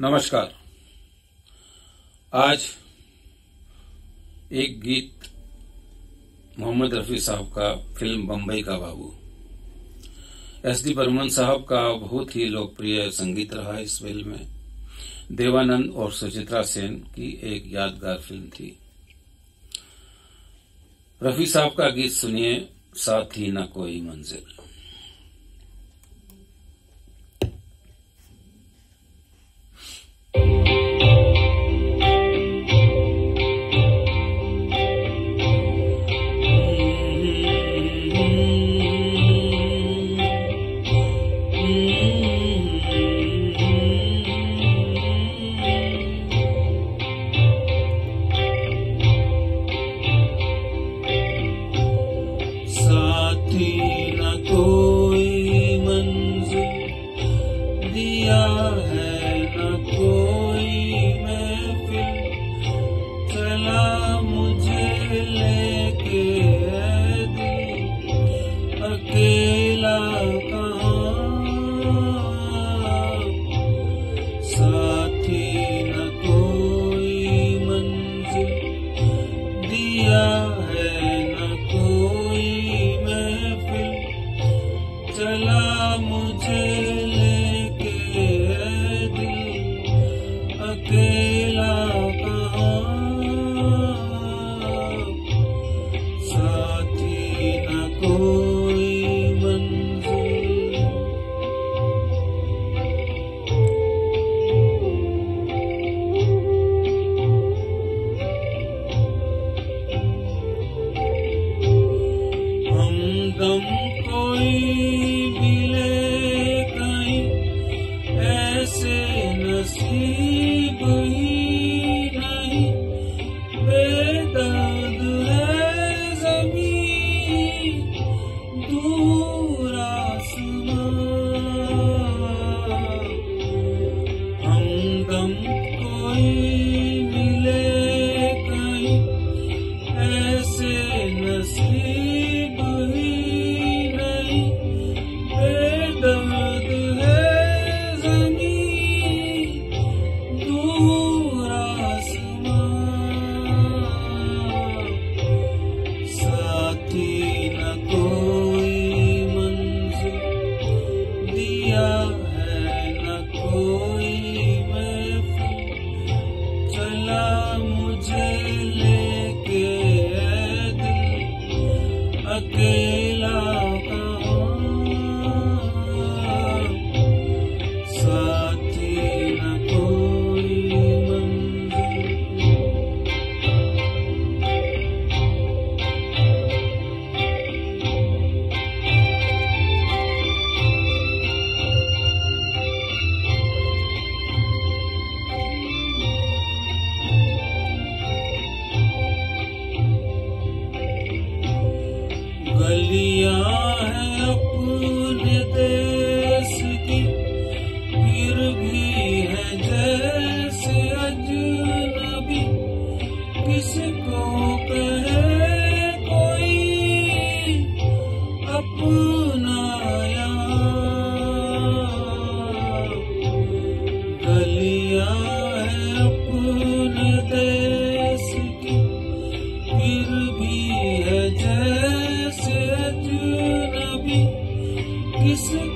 नमस्कार। आज एक गीत मोहम्मद रफी साहब का फ़िल्म बम्बई का बाबू। एस डी बर्मन साहब का बहुत ही लोकप्रिय संगीत रहा इस फ़िल्म में। देवानंद और सुचित्रा सेन की एक यादगार फ़िल्म थी। रफी साहब का गीत सुनिए, साथ ही न कोई मंजिल। हमदम कोई मिले कहीं ऐसे नसीब गलियाँ हैं e